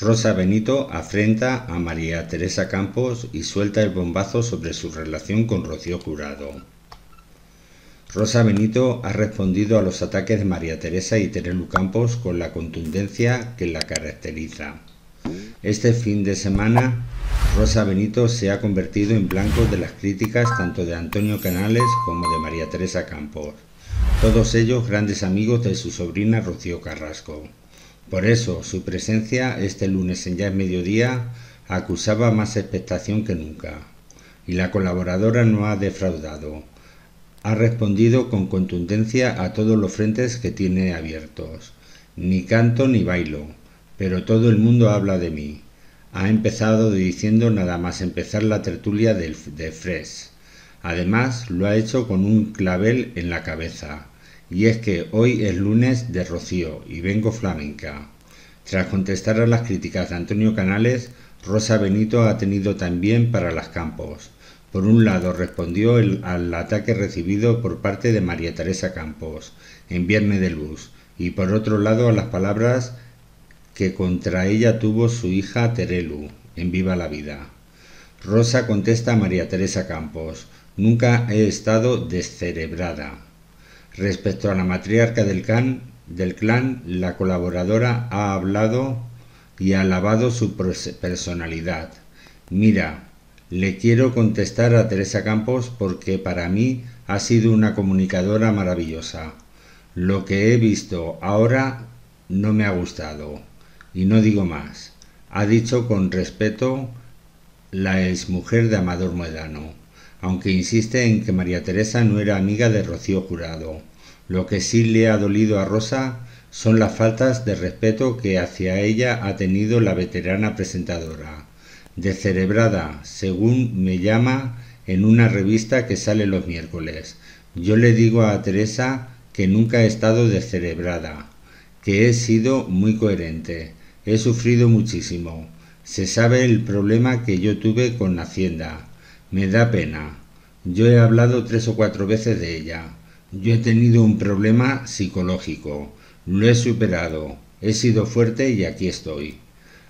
Rosa Benito afrenta a María Teresa Campos y suelta el bombazo sobre su relación con Rocío Jurado. Rosa Benito ha respondido a los ataques de María Teresa y Terelu Campos con la contundencia que la caracteriza. Este fin de semana, Rosa Benito se ha convertido en blanco de las críticas tanto de Antonio Canales como de María Teresa Campos, todos ellos grandes amigos de su sobrina Rocío Carrasco. Por eso, su presencia este lunes en Ya es Mediodía acusaba más expectación que nunca. Y la colaboradora no ha defraudado. Ha respondido con contundencia a todos los frentes que tiene abiertos. Ni canto ni bailo, pero todo el mundo habla de mí. Ha empezado diciendo nada más empezar la tertulia de Fres. Además, lo ha hecho con un clavel en la cabeza y es que hoy es lunes de Rocío y vengo flamenca. Tras contestar a las críticas de Antonio Canales, Rosa Benito ha tenido también para las campos. Por un lado respondió al ataque recibido por parte de María Teresa Campos en Viernes de Luz y por otro lado a las palabras que contra ella tuvo su hija Terelu en Viva la Vida. Rosa contesta a María Teresa Campos, nunca he estado descerebrada. Respecto a la matriarca del, del clan, la colaboradora ha hablado y alabado su personalidad. Mira, le quiero contestar a Teresa Campos porque para mí ha sido una comunicadora maravillosa. Lo que he visto ahora no me ha gustado. Y no digo más. Ha dicho con respeto la exmujer de Amador Moedano aunque insiste en que María Teresa no era amiga de Rocío Jurado. Lo que sí le ha dolido a Rosa son las faltas de respeto que hacia ella ha tenido la veterana presentadora. Descerebrada, según me llama en una revista que sale los miércoles. Yo le digo a Teresa que nunca he estado descerebrada, que he sido muy coherente, he sufrido muchísimo. Se sabe el problema que yo tuve con Hacienda, me da pena. Yo he hablado tres o cuatro veces de ella. Yo he tenido un problema psicológico. Lo he superado. He sido fuerte y aquí estoy.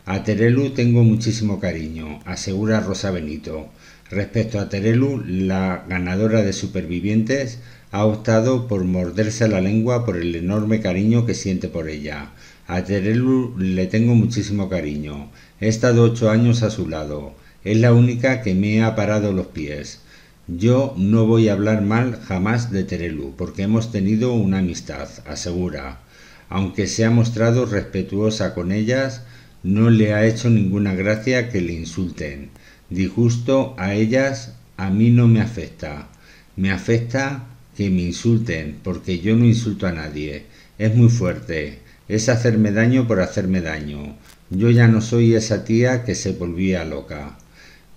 A Terelu tengo muchísimo cariño, asegura Rosa Benito. Respecto a Terelu, la ganadora de Supervivientes ha optado por morderse la lengua por el enorme cariño que siente por ella. A Terelu le tengo muchísimo cariño. He estado ocho años a su lado. Es la única que me ha parado los pies. Yo no voy a hablar mal jamás de Terelu, porque hemos tenido una amistad, asegura. Aunque se ha mostrado respetuosa con ellas, no le ha hecho ninguna gracia que le insulten. Disgusto a ellas a mí no me afecta. Me afecta que me insulten, porque yo no insulto a nadie. Es muy fuerte. Es hacerme daño por hacerme daño. Yo ya no soy esa tía que se volvía loca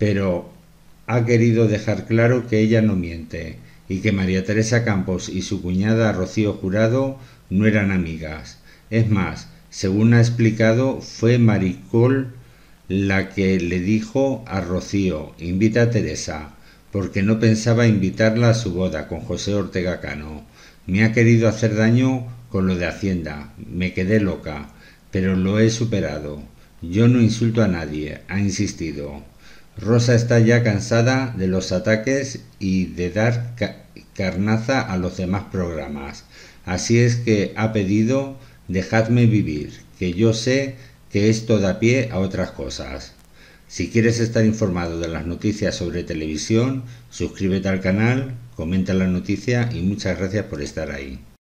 pero ha querido dejar claro que ella no miente y que María Teresa Campos y su cuñada Rocío Jurado no eran amigas. Es más, según ha explicado, fue Maricol la que le dijo a Rocío, invita a Teresa, porque no pensaba invitarla a su boda con José Ortega Cano. Me ha querido hacer daño con lo de Hacienda, me quedé loca, pero lo he superado. Yo no insulto a nadie, ha insistido. Rosa está ya cansada de los ataques y de dar carnaza a los demás programas. Así es que ha pedido dejadme vivir, que yo sé que esto da pie a otras cosas. Si quieres estar informado de las noticias sobre televisión, suscríbete al canal, comenta la noticia y muchas gracias por estar ahí.